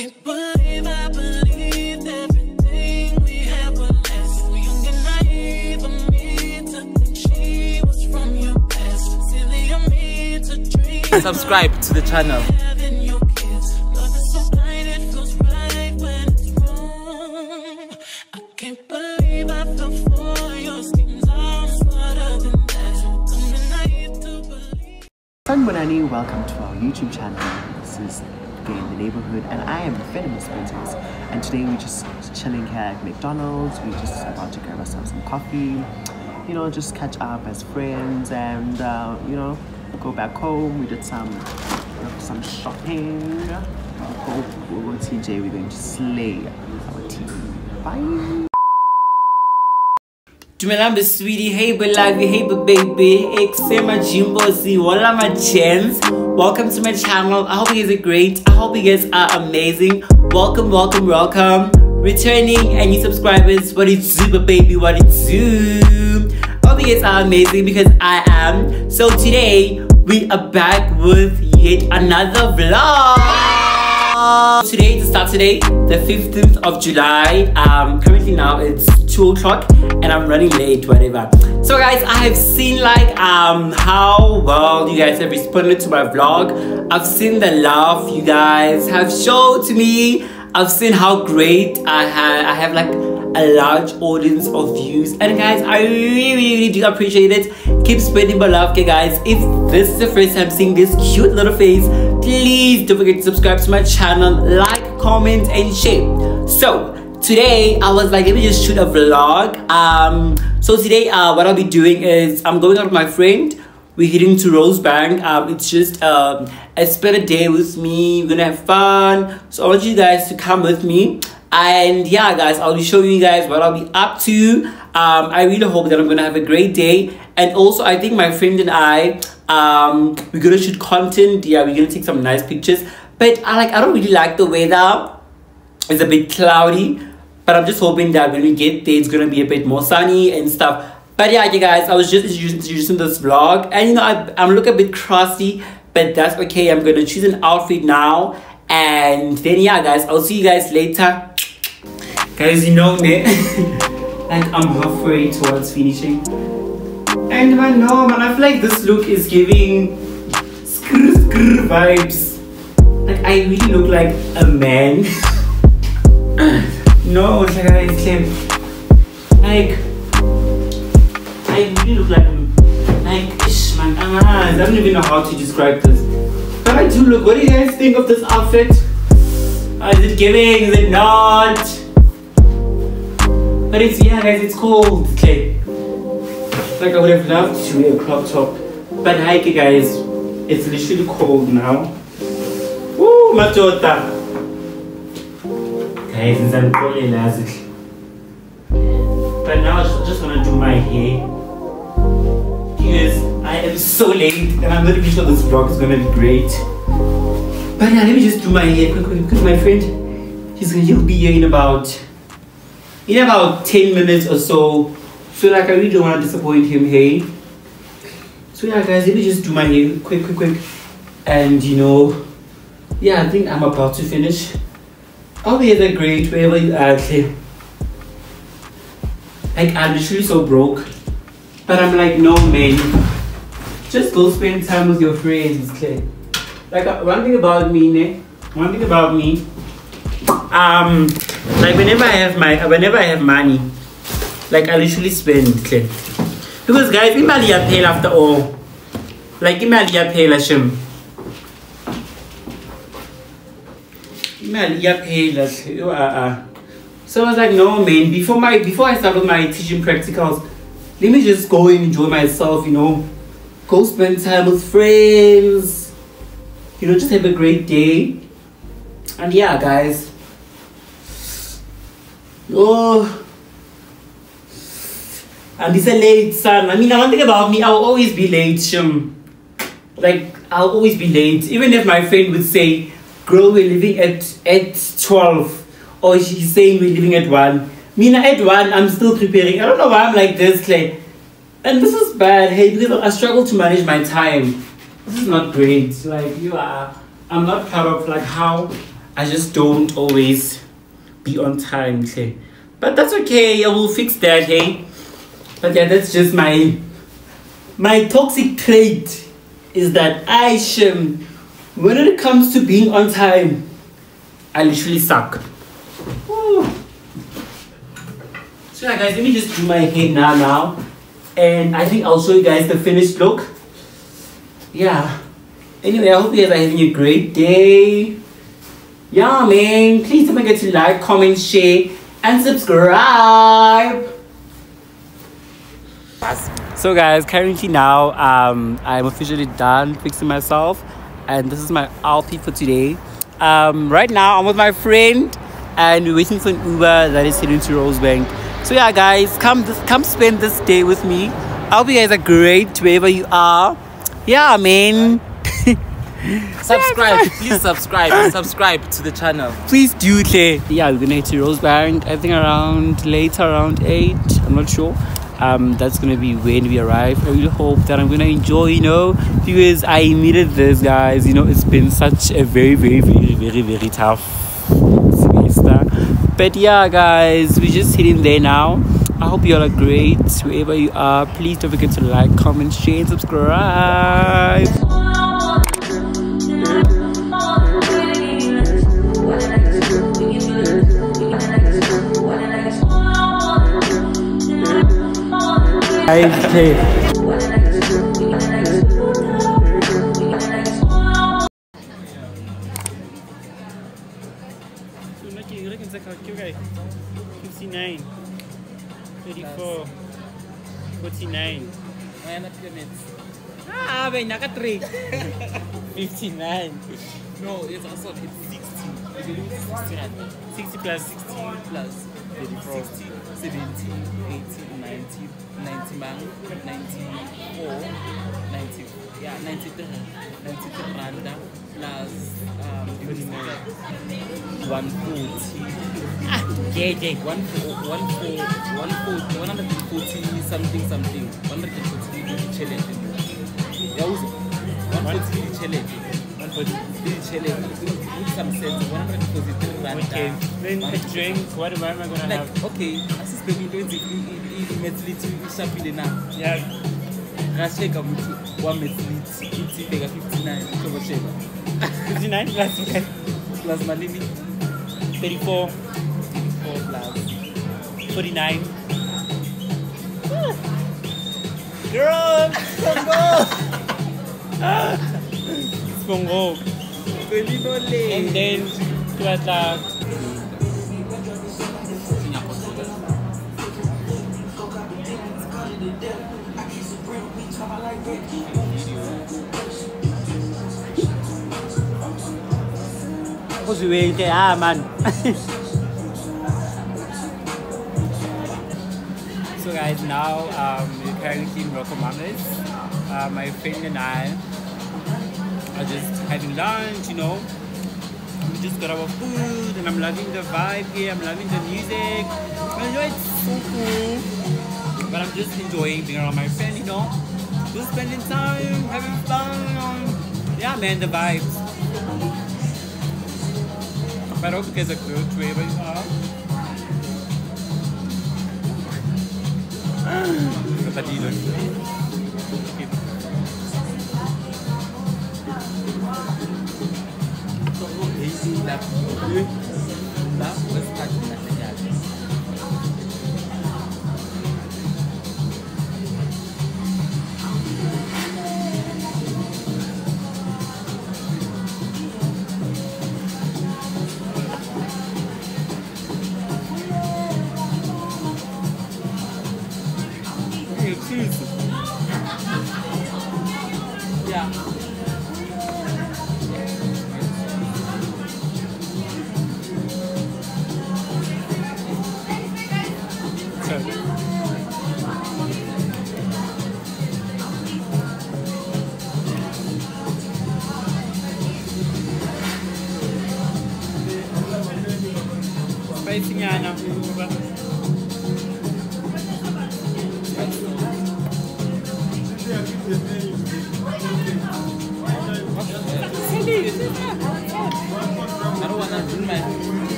can't believe I believed everything we had would last. Too young and naive of me to think she was from your past. Silly of me to dream. subscribe to the channel having your kids. Love is so blind, it feels right when it's wrong. I can't believe I fell for your schemes. I'm smarter than that. Too dumb and naive to believe. Fun Bonani, welcome to our YouTube channel. This is In the Neighborhood, and I am Venomous Princess. And today we're just chilling here at McDonald's. We're just about to grab ourselves some coffee, you know, just catch up as friends, and uh, you know, go back home. We did some some shopping. Go, go TJ. We're going to slay our team. Bye. Dumelang sweetie, hey beloved, hey baby, Exema Jimbosi, wala my chance. Welcome to my channel. I hope you guys are great. I hope you guys are amazing. Welcome, welcome, welcome. Returning and new subscribers, what it's super baby, what it's do. I hope you guys are amazing because I am. So today we are back with yet another vlog. Today is Saturday, the 15th of July. Um, currently now it's 2 o'clock and I'm running late, whatever. So guys, I have seen like um how well you guys have responded to my vlog. I've seen the love you guys have shown to me. I've seen how great I have I have like a large audience of views. And guys I really really do appreciate it. Keep spreading my love okay guys? If this is the first time seeing this cute little face please don't forget to subscribe to my channel like comment and share. So today i was like let me just shoot a vlog. Um so today uh what i'll be doing is i'm going out with my friend. We're heading to rosebank um it's just um a spend a day with me. We're gonna have fun. So i want you guys to come with me and yeah guys i'll be showing you guys what i'll be up to. Um i really hope that i'm gonna have a great day. And also i think my friend and i um we're gonna shoot content. Yeah we're gonna take some nice pictures. But i like i don't really like the weather. It's a bit cloudy. But i'm just hoping that when we get there it's gonna be a bit more sunny and stuff. But yeah you guys i was just introducing this vlog. And you know I, i'm looking a bit crusty but that's okay. I'm gonna choose an outfit now and then yeah guys i'll see you guys later. Guys you know me. Like i'm halfway towards finishing. And I know man i feel like this look is giving skrr skrr vibes. Like i really look like a man. No it's like it's like like i really look like like ish man. Ah, i don't even know how to describe this look what do you guys think of this outfit? Is it giving? Is it not? But it's yeah guys it's cold okay? Like I would have loved to wear a crop top. But hi guys it's literally cold now. Woo matota. Guys it's uncold but now I just, just want to do my hair. Because I am so late. And I'm not even sure this vlog is gonna be great. But yeah let me just do my hair quick quick because my friend. He's he'll be here in about in about 10 minutes or so. So like I really don't want to disappoint him hey? So yeah guys let me just do my hair quick quick quick. And you know yeah I think I'm about to finish. I'll be at a great wherever you are okay. like I'm literally so broke. But I'm like no man just go spend time with your friends okay like uh, one thing about me ne? one thing about me um like whenever I have my whenever I have money like I literally spend okay because guys imali iyaphela after all like imali iyaphela shem imali iyaphela hle. Oh, uh, uh. so I was like no man before my before I started my teaching practicals let me just go and enjoy myself you know go spend time with friends you know just have a great day and yeah guys oh and it's a late son. I mean, one thing about me, I'll always be late, Shim. Like, I'll always be late. Even if my friend would say, girl, we're leaving at, at 12. Or she's saying we're leaving at 1. Mina, at 1, I'm still preparing. I don't know why I'm like this, Clay. And this is bad, hey, because I struggle to manage my time. This is not great. Like, you are, I'm not proud of, like, how I just don't always be on time, okay? But that's okay, I will fix that, hey? But yeah, that's just my my toxic trait is that I shim when it comes to being on time, I literally suck. So yeah guys, let me just do my hair now now. And I think I'll show you guys the finished look. Yeah. Anyway, I hope you guys are having a great day. Yeah man, please don't forget to like, comment, share, and subscribe. So guys, currently now um, I'm officially done fixing myself and this is my outfit for today. Um, right now I'm with my friend and we're waiting for an Uber that is heading to Rosebank. So yeah guys, come come spend this day with me. I hope you guys are great wherever you are. Yeah I mean. subscribe please subscribe subscribe to the channel Please do Clay. Yeah, we're gonna head to Rosebank. I think around later around eight. I'm not sure. Um, that's gonna be when we arrive. I really hope that I'm gonna enjoy, you know, because I needed this, guys. You know, it's been such a very, very, very, very, very tough. But yeah, guys, we're just heading there now. I hope you all are great wherever you are. Please don't forget to like, comment, share, and subscribe. Okay. 49 Ayan na pyramids. Ah, bay naka 3 59 No, it's also it's 60. If you lose 60 rand. 60 plus 60 plus 34 60, 70, 80, 90, 90 bang, 94, 90, yeah, 93, 93 randa plus um, 140, Ah, JJ 140, 140, 140 something something, 140 challenge. Yawuzo, 140 challenge. 140 challenge. With some sense, 143 randa. Okay, then a drink. What am I gonna like have? okay asisibheke into enzile i-maths lithi ishapile na Yeah, ngasheka ukuthi wa-maths lithi ithi bheka 59 uthobasheka 59 plus okay. plus malini 34 4 plus 49 Girl, Spongo! Spongo. kwelinole And then, tuwata Ako Aman. so guys, now um, we're currently in RocoMamas. Uh, my friend and I are just having lunch, you know. We just got our food and I'm loving the vibe here. I'm loving the music. I know it's so cool. But I'm just enjoying being around my friend, you know. Just spending time, having fun. Um, yeah, man, the vibes. But I hope you guys are good wherever you are. Bait niya, ano?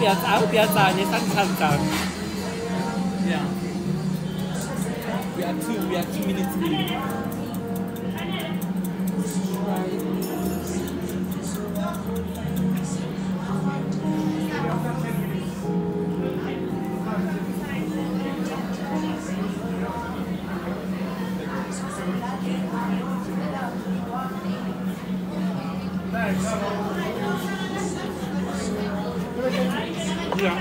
Hope you're, I hope you're done. It's not time done. Yeah. We are two. We are two minutes in. Yeah. Нет.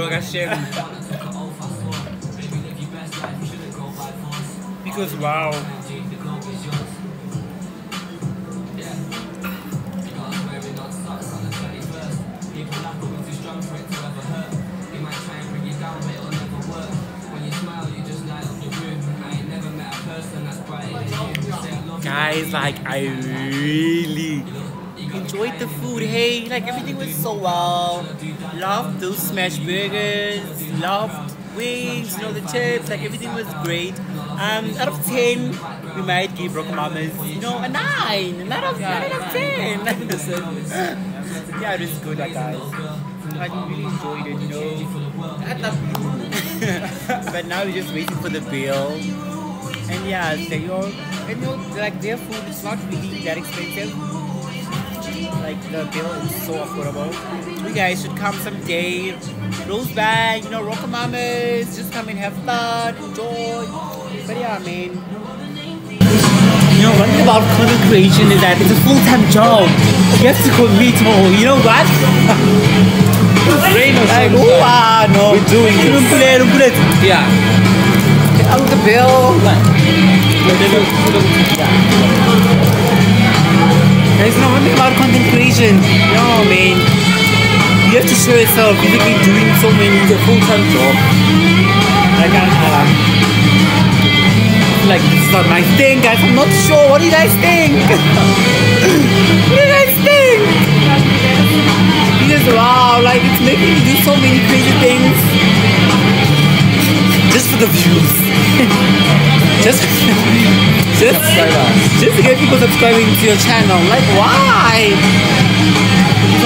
Love you. Guys, like I really enjoyed the food. Hey, like everything was so well. Loved those smash burgers. Loved wings. You know the chips. Like everything was great. Um, out of ten, we might give RocoMamas, you know, a nine. Nine out of nine out of ten. yeah, it was good, like guys. I really enjoyed it, you know. but now we're just waiting for the bill. And yeah, they all, and you know, like their food is not really that expensive. Like the bill is so affordable. You guys should come someday. Rosebank, you know, RocoMamas, just come and have fun, enjoy. But yeah, man. You know, one thing about content creation is that it's a full-time job. You have to commit more. You know what? like, oh, ah, no. We're doing it. Yeah. Out the bill. No one thing about content creation. No, man. You have to show yourself. You've been doing so many. It's a full-time job. Like, I'm, um, like, this is not my thing, guys. I'm not sure. What do you guys think? what do you guys think? Because, wow, like, it's making me do so many crazy things. Just for the views. just, just, just to get people subscribing to your channel. Like, why?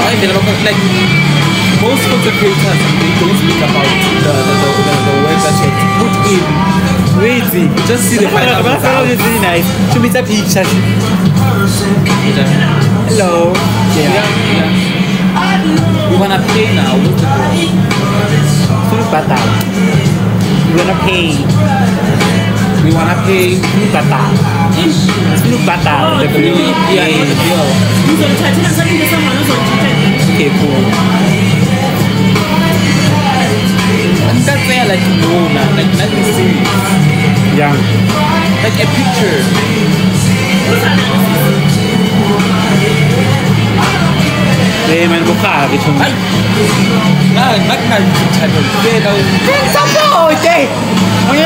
It's not even about like most content creators they don't speak about the the, the, the, the work that you have put in. Crazy. Just see the final it really nice. Show me the picture. Yeah. Hello. Yeah. yeah. We wanna pay now. What's the goal? Suruh batal. You wanna pay. We wanna pay. Suruh batal. Suruh batal. The bill. Yeah, yeah, the bill. Okay, cool. And that's where I like to know now, like nothing serious. Yeah. Like a picture. Eh, man, mukha. Kita Ay! Ah, mag na YouTube channel. Pero, Support eh! Ang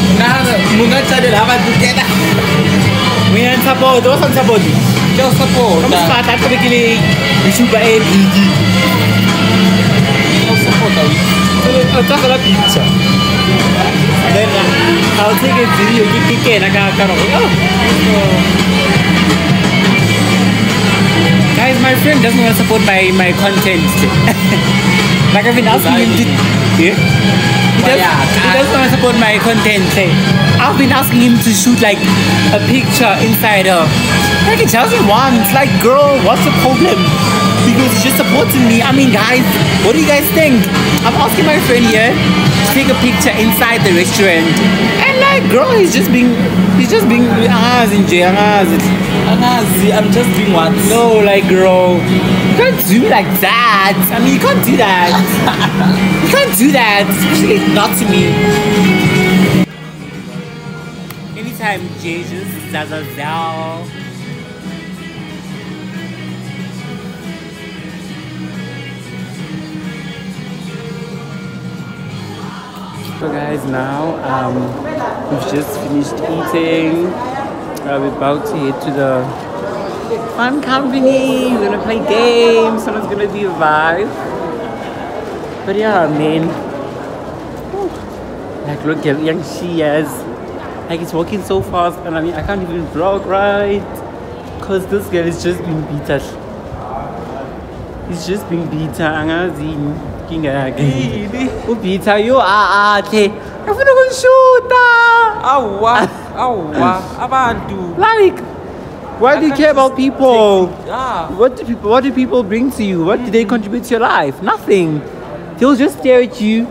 yun ako tunggari. na mga channel haban tu kena. Ngayon support. Ito saan support? Kau support. Kamu sepatah kami kini YouTube biji. Kau support tau. Ito kalau pizza. Then I'll take a video kiki nakakaro. Oh. Guys, my friend doesn't want to support my my content. like I've been asking him to. Yeah. Yeah, he doesn't want to support my content. eh. I've been asking him to shoot like a picture inside of. Like he doesn't want. Like, girl, what's the problem? Because he's just supporting me. I mean, guys, what do you guys think? I'm asking my friend here take a picture inside the restaurant, and like, girl, he's just being, he's just being ah, nje angazi. Ah, angazi, ah, I'm just being what? No, like girl, you can't do like that. I mean, you can't do that. you can't do that, especially not to me. Anytime Jay just zazazel. So guys, now um, we've just finished eating. Uh, we're about to head to the fun company. We're gonna play games. Someone's gonna be a vibe. But yeah, man. Whew. Like look at young she is. Like it's walking so fast, and I mean I can't even vlog right, cause this girl is just being beaten. He's just being beaten. Angazi inkinga yakhe. Ubitha yo ah ah the. Afuna ukushuta. Awa, awa, abantu. Like, why do you care about people? take- Yeah. What do people what do people bring to you? What do they contribute to your life? Nothing. They'll just stare at you.